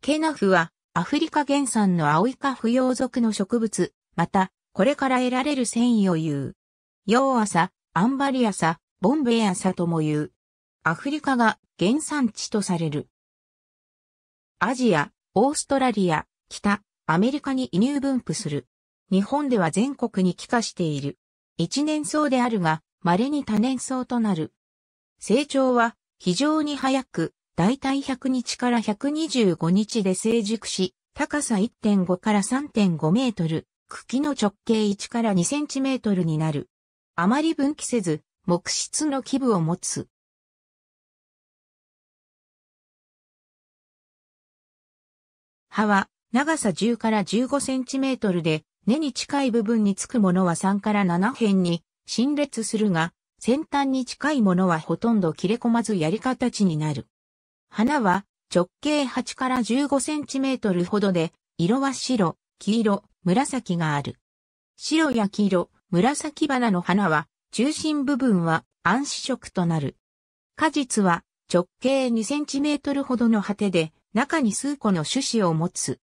ケナフはアフリカ原産のアオイカ不要属の植物、また、これから得られる繊維を言う。ヨーアサ、アンバリアサ、ボンベアサとも言う。アフリカが原産地とされる。アジア、オーストラリア、北、アメリカに移入分布する。日本では全国に帰化している。一年草であるが、稀に多年草となる。成長は非常に早く、だいたい100日から125日で成熟し、高さ1.5から3.5メートル、茎の直径1から2センチメートルになる。あまり分岐せず、木質の基部を持つ。葉は長さ10から15センチメートルで、根に近い部分につくものは3から7辺に陳列するが、先端に近いものはほとんど切れ込まずやり形になる。花は直径8から15センチメートルほどで、色は白、黄色、紫がある。白や黄色、紫花の花は、中心部分は暗視色となる。果実は直径2センチメートルほどの果てで、中に数個の種子を持つ。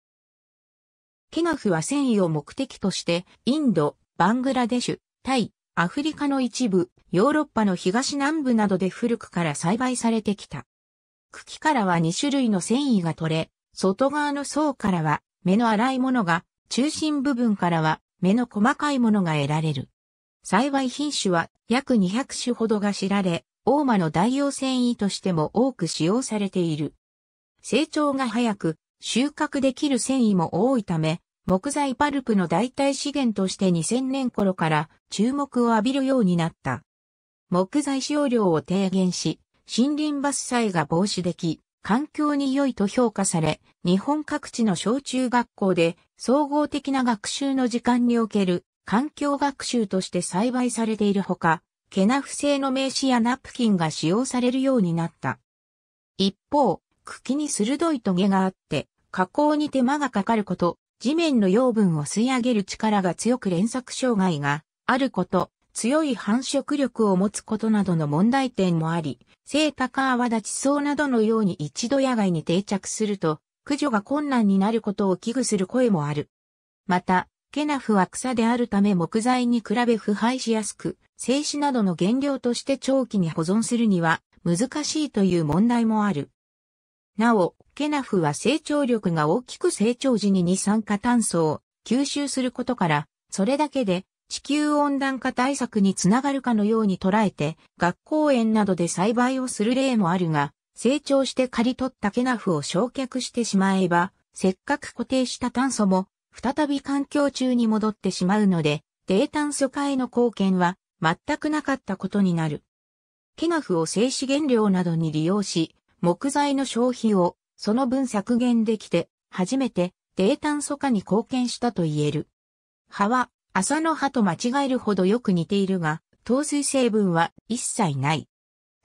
ケナフは繊維を目的として、インド、バングラデシュ、タイ、アフリカの一部、ヨーロッパの東南部などで古くから栽培されてきた。茎からは2種類の繊維が取れ、外側の層からは目の粗いものが、中心部分からは目の細かいものが得られる。栽培品種は約200種ほどが知られ、大間の代用繊維としても多く使用されている。成長が早く、収穫できる繊維も多いため、木材パルプの代替資源として2000年頃から注目を浴びるようになった。木材使用量を低減し、森林伐採が防止でき、環境に良いと評価され、日本各地の小中学校で総合的な学習の時間における環境学習として栽培されているほか、ケナフ製の名刺やナプキンが使用されるようになった。一方、茎に鋭いトゲがあって、加工に手間がかかること、地面の養分を吸い上げる力が強く連作障害があること、強い繁殖力を持つことなどの問題点もあり、聖高泡立ち草などのように一度野外に定着すると、駆除が困難になることを危惧する声もある。また、ケナフは草であるため木材に比べ腐敗しやすく、静止などの原料として長期に保存するには難しいという問題もある。なお、ケナフは成長力が大きく成長時に二酸化炭素を吸収することから、それだけで地球温暖化対策につながるかのように捉えて、学校園などで栽培をする例もあるが、成長して刈り取ったケナフを焼却してしまえば、せっかく固定した炭素も、再び環境中に戻ってしまうので、低炭素化への貢献は全くなかったことになる。ケナフを静止原料などに利用し、木材の消費をその分削減できて、初めて低炭素化に貢献したと言える。葉は朝の葉と間違えるほどよく似ているが、糖水成分は一切ない。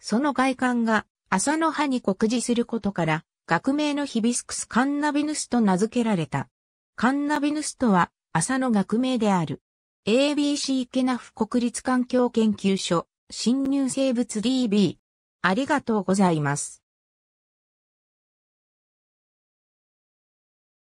その外観が朝の葉に酷似することから、学名のヒビスクスカンナビヌスと名付けられた。カンナビヌスとは朝の学名である。ABC ケナフ国立環境研究所侵入生物 DB。ありがとうございます。